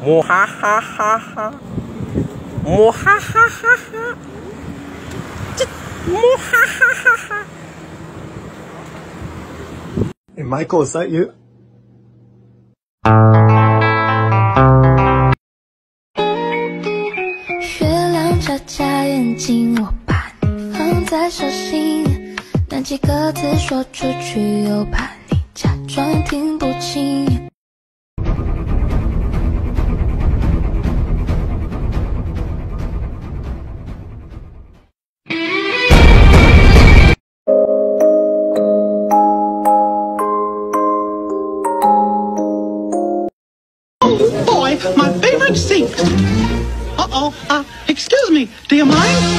摩哈哈哈哈，摩哈哈哈哈，这摩哈哈哈哈。Hey, Michael, is that you? 月亮眨眨眼睛，我把你放在手心，那几个字说出去，又怕你假装听不清。Uh-oh. Uh, excuse me, do you mind?